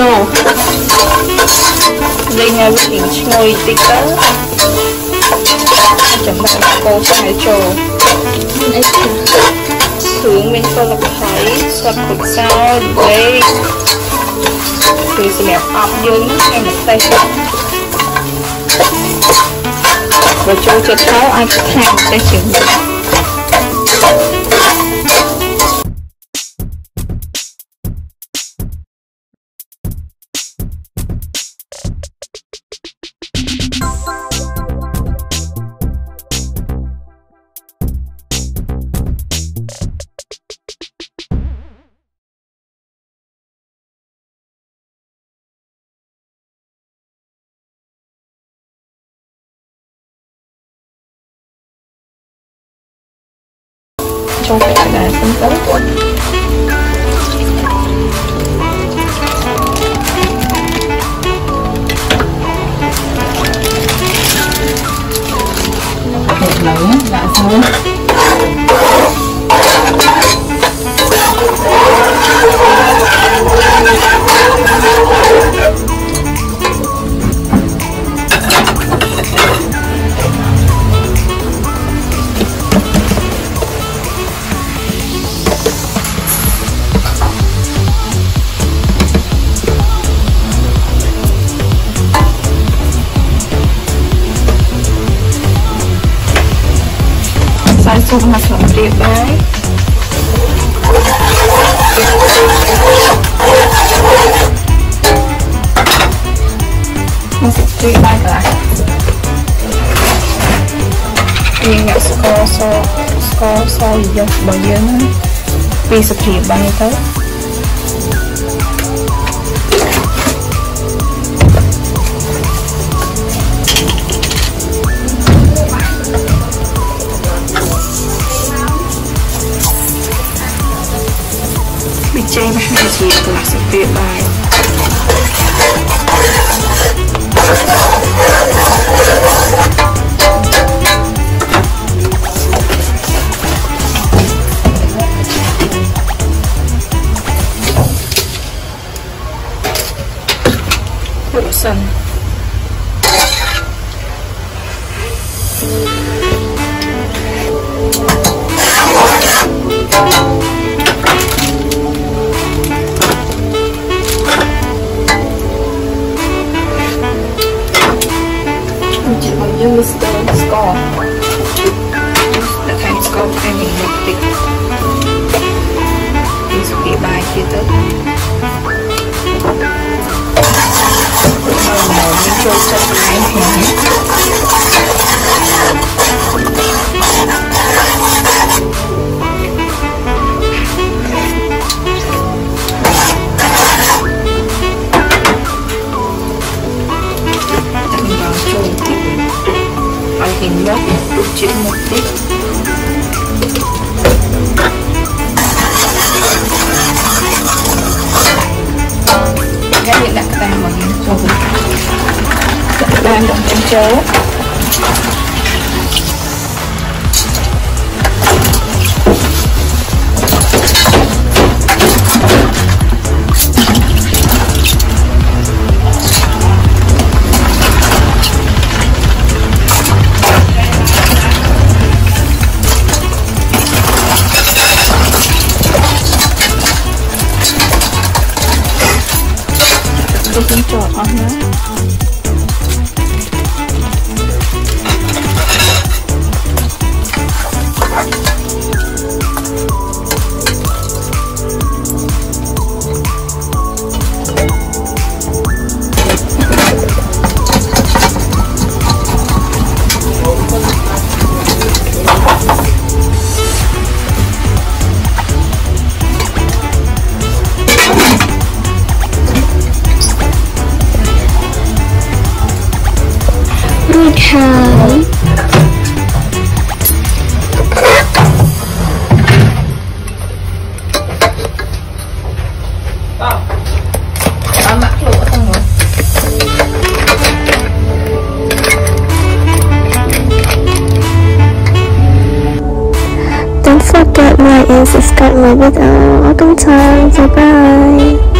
ចូលលេងឲ្យវាឈ្ងុយតិចទៅចំណែកកូរឆៅចូលអីគ្រឿងមានគល់ល្ខៃស្លឹកក្រូចសើចលេងគឺសម្រាប់អប់យើងហ្នឹងឯម្ទេសបើចូលចិត្តហើយអាចថែមម្ទេសជាមួយ tôi phải đặt là sân sớm một lẩu đã xong. សូមមកស្លឹករៀបដែរមកស្លឹករៀបដែរកន្លះយើងអ្នកស្ករសស្ករសយករបស់យើងពីសព្រាបាយទៅ change my hair to it because it fit like ព្រាបាយពុកសិនយើងមានស្ទើស្ករដាក់ថែមស្ករថែមមួយមុខតិចពីសុខបាយទៀតទៅហើយមកចូលចិត្តផ្លែហ្នឹ hình lốp được chuyển một tiếp các bạn đặt vào hình rồi bạn đặt trong chấu Don't forget my and subscribe my video. Welcome time. Bye bye.